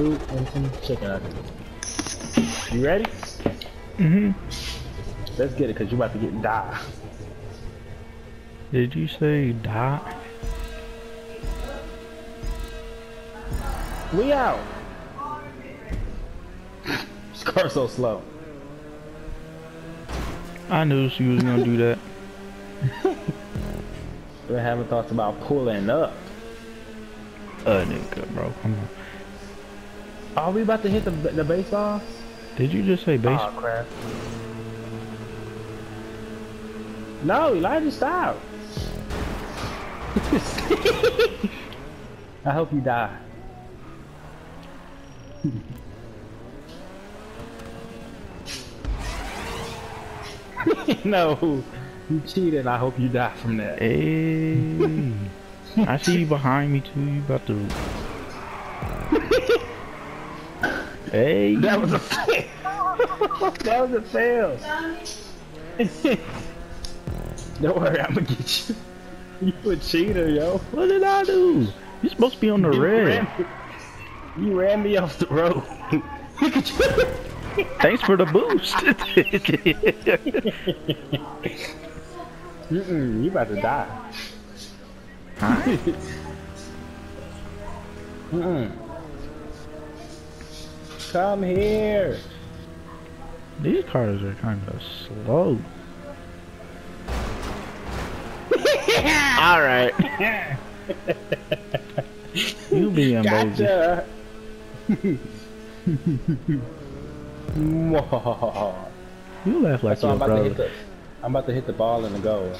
fruit and some chicken. You ready? Mm-hmm. Let's get it, cause you about to get die. Did you say die? We out. This car's so slow. I knew she was gonna do that. We haven't thought about pulling up. Uh, nigga, bro, come on. Are we about to hit the the baseball? Did you just say base? Oh crap. No, Elijah, stop. I hope you die. no, you cheated. I hope you die from that. Hey, I see you behind me too. You about to? hey, That was a fail. that was a fail. Don't worry, I'm gonna get you. You a cheater, yo. what did I do? You're supposed to be on the You red. ran, you ran me off the road. Look at you. Thanks for the boost. Mm-mm, you about to die. Huh? Mm-mm. Come here. These cars are kind of slow. All right, you being bogus. Gotcha. Mwah. You laugh like so your I'm about to hit brother. the I'm about to hit the ball in the goal.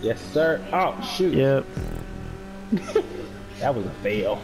Yes, sir. Oh shoot. Yep. That was a fail.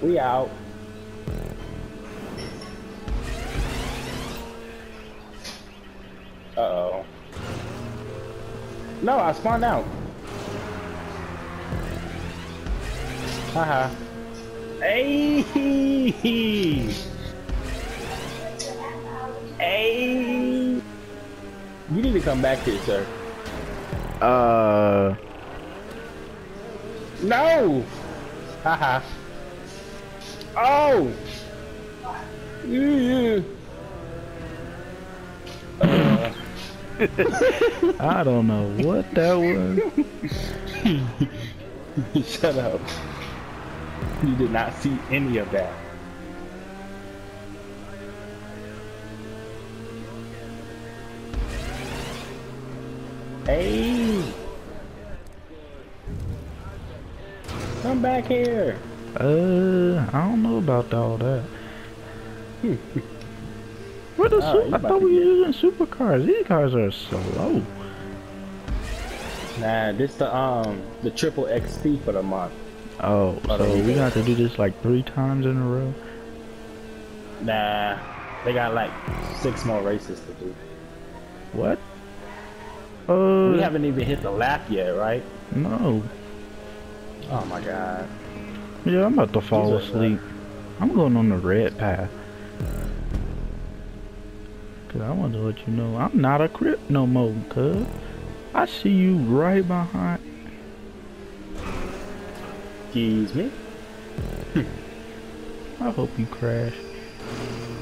We out. Uh oh. No, I spawned out. Haha. Hey! Hey! You need to come back here, sir. Uh, No! Haha. Oh! Uh, I don't know what that was. shut up. You did not see any of that. Hey! Come back here. Uh, I don't know about all that. What the Oh, I thought we were using supercars. These cars are slow. Nah, this the um the triple XP for the month. Oh, Oh, so we go. got to do this like three times in a row. Nah, they got like six more races to do. What? Uh, We haven't even hit the lap yet, right? no. Oh my god. Yeah, I'm about to fall asleep. I'm going on the red path. Cause I want to let you know I'm not a crip no more, cuz. I see you right behind. Excuse me. I hope you crash.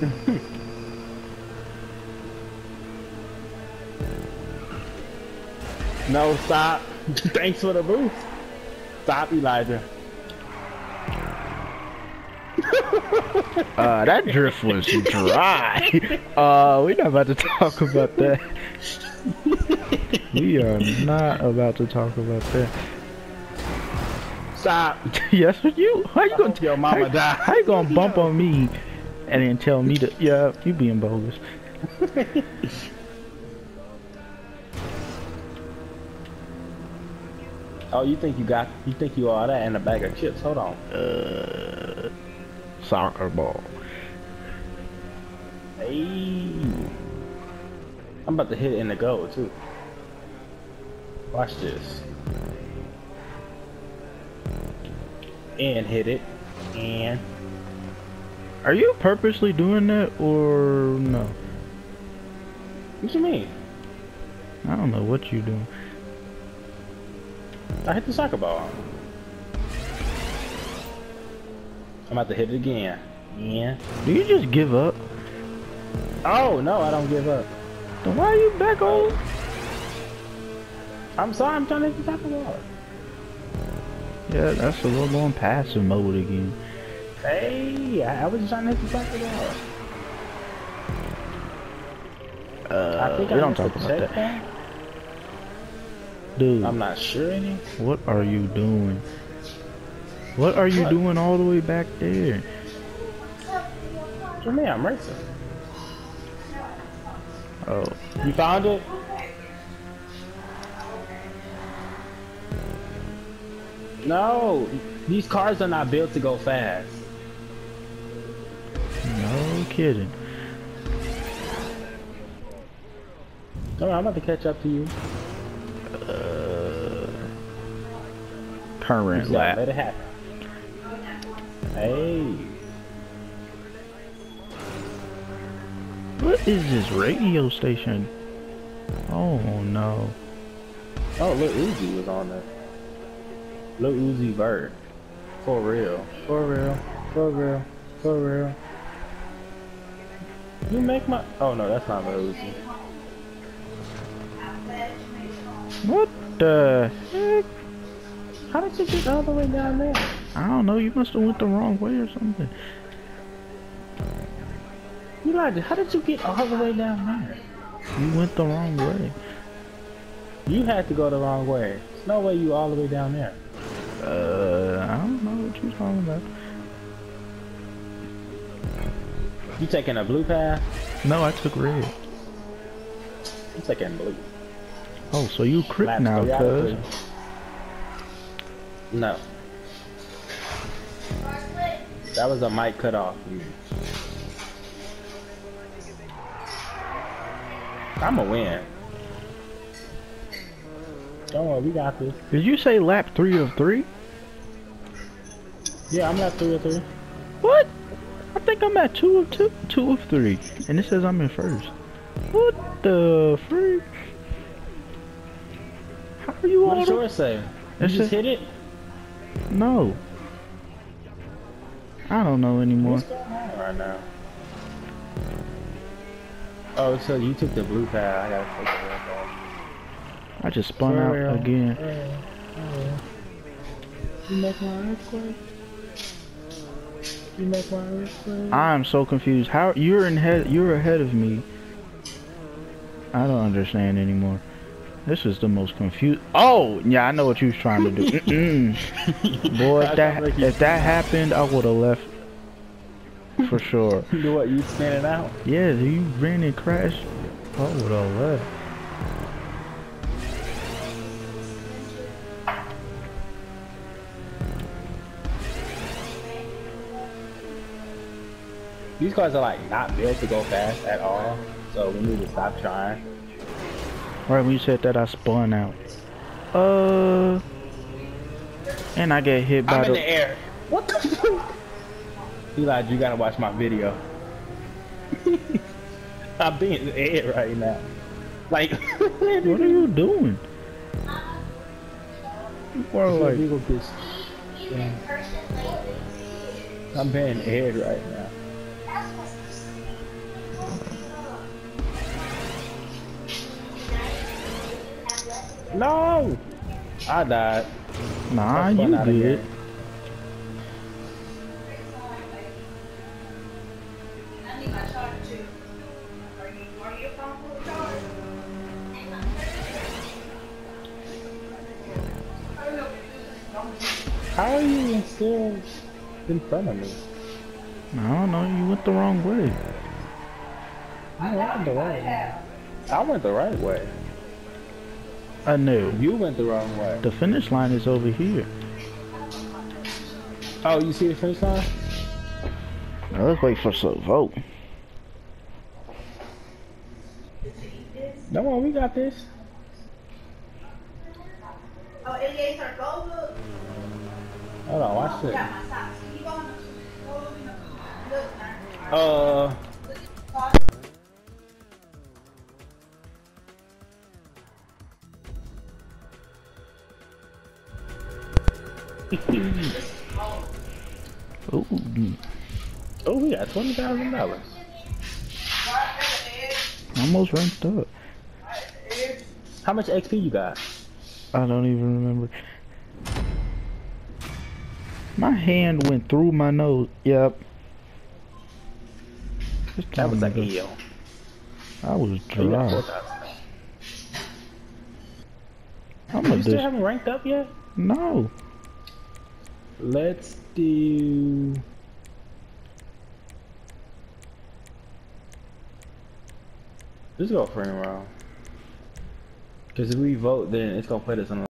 No, stop. Thanks for the boost. Stop, Elijah. Uh, that drift was dry. Uh, we're not about to talk about that. we are not about to talk about that. Stop. yes, you. How you gonna tell your mama how, die. How you gonna bump on me and then tell me to? Yeah, you being bogus. Oh, you think you got? You think you all that and a bag of chips? Hold on. Uh, soccer ball. Hey. I'm about to hit it in the goal too. Watch this. And hit it. And Are you purposely doing that or no? what you mean? I don't know what you doing. I hit the soccer ball. I'm about to hit it again. Yeah. Do you just give up? Oh no, I don't give up. Then why are you back on? I'm sorry, I'm trying to hit the top of the wall. Yeah, that's a little on passive mode again. Hey, I, was just trying to hit the top of the wall. Uh, I think we I don't talk about that. Dude, I'm not sure any. what are you doing? What are you What? doing all the way back there? What you mean? I'm racing. Oh, You found it? No, these cars are not built to go fast. no kidding. All right, I'm about to catch up to you. Uh, current lap. Let it happen. Hey, What is this radio station? Oh no. oh, Lil Uzi was on there. Lil Uzi Vert. For real. For real. For real. For real. You make my. Oh no, that's not Lil Uzi. What the heck? How did you get all the way down there? I don't know. You must have went the wrong way or something. You Elijah, how did you get all the way down there? You went the wrong way. You had to go the wrong way. There's no way you all the way down there. Uh, I don't know what you're talking about. You taking a blue path? No, I took red. I'm taking blue. Oh, so you crip Laps now, cuz. No. That was a mic cut off. I'ma win. Don't worry, we got this. Did you say lap three of three? Yeah, I'm at three of three. What? I think I'm at two of two, two of three, and it says I'm in first. What the freak? How are you What all? does the- yours say? You It just hit it? No. I don't know anymore. What's going on right now? Oh, so you took the blue path. I gotta take the red path. I just spun For out real. Uh, again. For real. For real. You make my earthquake. You make my earthquake. I'm so confused. How you're in head? You're ahead of me. I don't understand anymore. This is the most confused. Oh, yeah, I know what you was trying to do. Mm-mm. Boy, if that if that happened, I would have left for sure. You know what? You spinning out? Yeah, you ran and crashed. I would have left. These cars are like not built to go fast at all. So we need to stop trying. Right when you said that, I spun out. Uh, and I get hit by I'm in the. the air. What the fuck? Eli, you gotta watch my video. I'm being in the air right now. Like, What are you doing? You are like Legal. I'm being aired right now. No! I died. Nah, I you did. again. I need my charger too. Are you, are your phone full of charge? How are you still in front of me? I don't know. You went the wrong way. I went the right way. I went the right way. I knew. You went the wrong way. The finish line is over here. Oh, you see the finish line? Now let's wait for some vote. Don't worry, we got this. Oh, 88 are gold look. Hold on, watch this. Got Ooh, Oh, we got twenty thousand dollars. almost ranked up. How much XP you got? I don't even remember. My hand went through my nose. Yep. Just That was like me EO. I was Oh, you got four dry. thousand. I'm You still haven't ranked up yet? no. Let's do. Let's go frame round. Because if we vote, then it's gonna put us on